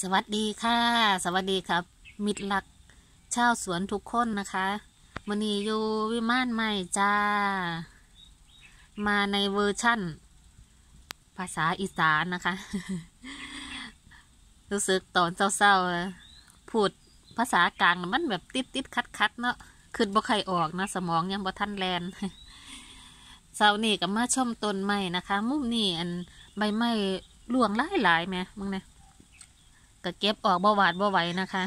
สวัสดีค่ะ สวัสดีครับ มิตรลักชาวสวนทุกคนนะคะมันนี้อยู่วิมานใหม่จ้า มาในเวอร์ชั่น ภาษาอีสานนะคะ รู้สึกตอนเศร้าๆ พูดภาษากลางมันแบบติดติดคัดคัดๆเนาะขึ้นบ่ใครออกนะ สมองยังบ่ทันแลนเสาร์นี่ก็มาชมต้นไม้นะคะ มุมนี่อันใบไม้ร่วงหลายหลายไหมมึงเนี่ย ก็เก็บออกบ่หวาดบ่ไหวนะคะ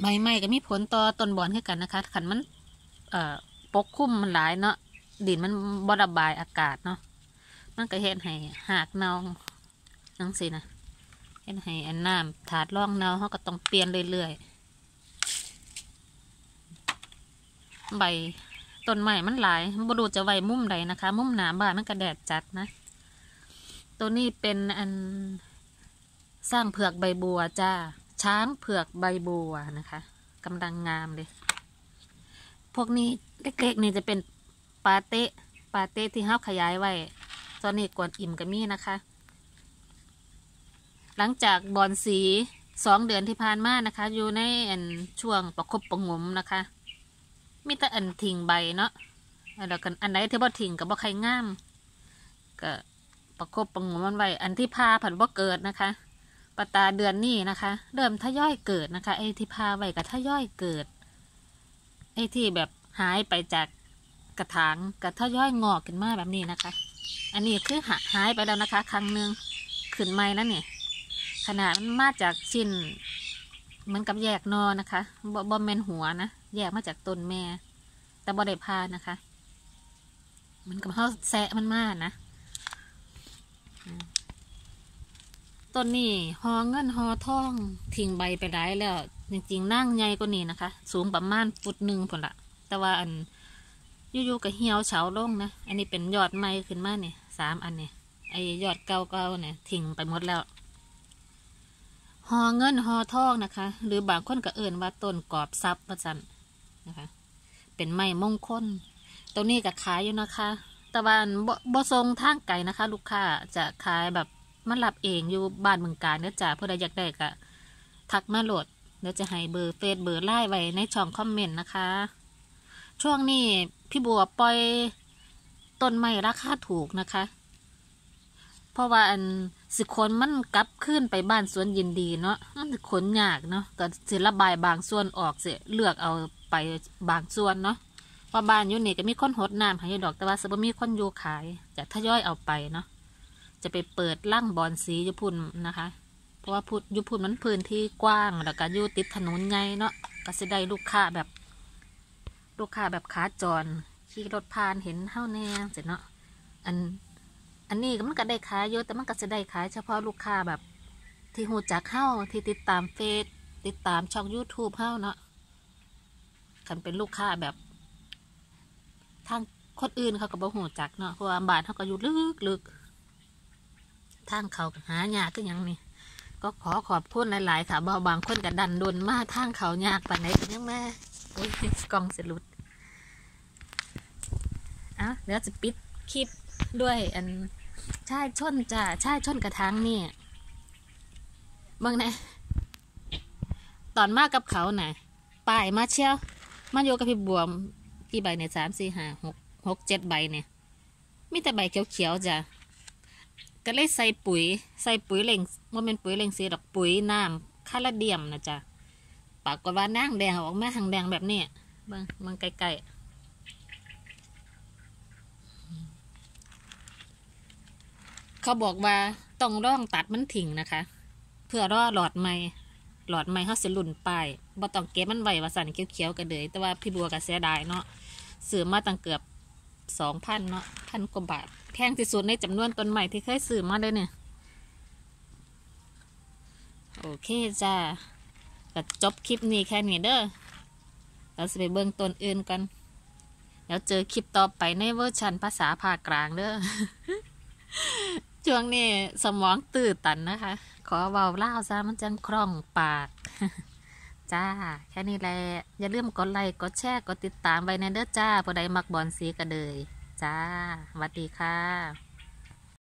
ใบไม้ก็มีผลต่อต้นบอนขึ้นกันนะคะขันมัน เอ่อปกคลุมมันหลายเนาะดินมันบระบายอากาศเนาะมันก็เฮ็ดให้หากเนาจังสินะเฮ็ดให้อันน้ำถาดร่องเนาเขาก็ต้องเปลี่ยนเรื่อยๆใบต้นไม้มันหลายบ่ดูจะไว้มุมใดนะคะ มุมหนาบ้ามันก็แดดจัดนะ ตัวนี้เป็นอัน สร้างเผือกใบบัวจ้า ช้างเผือกใบบัวนะคะกำลังงามเลย พวกนี้เล็กๆนี่จะเป็นปาเต้ปาเต้ที่เฮาขยายไว้ ตอนนี้กวนอิ่มกับมี่นะคะ หลังจากบอนสีสองเดือนที่ผ่านมานะคะ อยู่ในอันช่วงประคบประงมนะคะ มีแต่อันทิ้งใบเนาะแล้วกันอันไหนที่บ่ทิ้งกับบ่ใครงาม ก็ประคบประงมมันไว้อันที่พาผันบ่เกิดนะคะ ปตาเดือนนี้นะคะ เริ่มทยอยเกิดนะคะ ไอที่พาไว้กับทยอยเกิด ไอที่แบบหายไปจากกระถางกับทยอยงอกขึ้นมาแบบนี้นะคะ อันนี้คือหาหายไปแล้วนะคะ ครั้งหนึ่งขึ้นใหม่แล้วเนี่ยขนาดมันมาจากชิ้นเหมือนกับแยกนอนะคะบ่บ่แมนหัวนะแยกมาจากต้นแม่ แต่บ่ได้พานะคะ มันกับเขาแซะมันมากนะ ต้นนี้หอเงินหอทองทิ้งใบไปได้แล้ว จริงๆนั่งใหญ่กว่านี้นะคะ สูงประมาณฟุตหนึ่งผลละแต่ว่าอันอยู่ๆก็เหี่ยวเฉาลงนะอันนี้เป็นยอดใหม่ขึ้นมาเนี่ยสามอันเนี่ยไอยอดเก่าๆเนี่ยทิ้งไปหมดแล้วหอเงินหอทองนะคะ หรือบางคนก็เอื่นว่าต้นกอบซับประจันนะคะ เป็นไม้มงคลตรงนี้ก็ขายอยู่นะคะ แต่ว่าบ่บ่ทรงทางไกลนะคะ ลูกค้าจะขายแบบ มันรับเองอยู่บ้านเมืองการเนื้อจ่าเพื่อใดอยากได้ก็ทักมาโหลดเดี๋ยวจะให้เบอร์เฟซเบอร์ไล่ไว้ในช่องคอมเมนต์นะคะ ช่วงนี้พี่บัวปล่อยต้นไม้ราคาถูกนะคะ เพราะว่าอันสิขนมันกลับขึ้นไปบ้านสวนยินดีเนาะมันขนยากเนาะก็สิระบายบางส่วนออกสิเลือกเอาไปบางส่วนเนาะเพราบ้านอยู่นี่ก็มีคนหดน้ำให้อยู่ดอกแต่ว่าสบมีคนอยู่ขายจะทยอยเอาไปเนาะ จะไปเปิดร่างบอนสียูพุ่นนะคะ เพราะว่าพุดอยู่พุ่นมันพื้นที่กว้างแล้วก็ยู่ติดถนนไงเนาะก็สิได้ลูกค้าแบบ ลูกค้าแบบขาจรขี่รถผ่านเห็นเฮาแน่เสร็จเนาะอันอันนี้มันก็ได้ขายเยอะแต่มันก็จะได้ขายเฉพาะลูกค้าแบบ ที่หูจักเฮ้าที่ติดตามเฟซติดตามช่อง YouTube เฮ้าเนาะคันเป็นลูกค้าแบบทางคนอื่นเขาก็บ่หูจักเนาะเพราะว่าบ้านเขาก็อยู่ลึกลึก ทางเขาก็หายากก็ยังนี่ก็ขอขอบคุณหลาย ๆ ค่ะบ่บางคนก็ดันดนมาทางเขายากปานไหนก็ยังแม่โอ้ยกล้องสลุดอะเดี๋ยวจะปิดคลิปด้วยอันใช่ชนจ้ะใช่ชนกระถางนี่เบางนะตอนมากับเขาน่ะป้ายมาเชียว มาโยกับพี่บวมกี่ใบเนี่ยสามสี่ห้าหกหกเจ็ดใบเนี่ยมีแต่ใบเขียวๆจ้ะ ก็เลยใส่ปุ๋ย ใส่ปุ๋ยเล่งว่าเป็นปุ๋ยเล่งสีดอกปุ๋ยน้ำคาราเดียมนะจ้ะปากกว่านั่งแดงออกมาทางแดงแบบนี้บางมันไกลๆเขาบอกว่าต้องร่องตัดมันทิ้งนะคะ เพื่อรอหลอดไม้หลอดไม้เขาสิหลุ่นไปายบ่ต้องเก็บมันไว้ว่าสันเขียวๆกันเลยแต่ว่าพี่บัวก็เสียดายเนาะซื้อมาตั้งเกือบ สองพันเนาะพันกว่าบาทแพงที่สุดในจำนวนต้นใหม่ที่เคยซื้อมาเลยเนี่ย โอเคจ้าก็จบคลิปนี้แค่นี้เด้อเราจะไปเบิ่งต้นอื่นกัน แล้วเจอคลิปต่อไปในเวอร์ชันภาษาภาคกลางเด้อช่วงนี้สมองตื่นตันนะคะ ขอเบาเล่าซะมันจังคล่องปาก จ้า แค่นี้แหละ อย่าลืมกดไลค์กดแชร์กดติดตามไว้ในเด้อจ้าผู้ใดมักบอลสีกันเลยจ้าสวัสดีค่ะ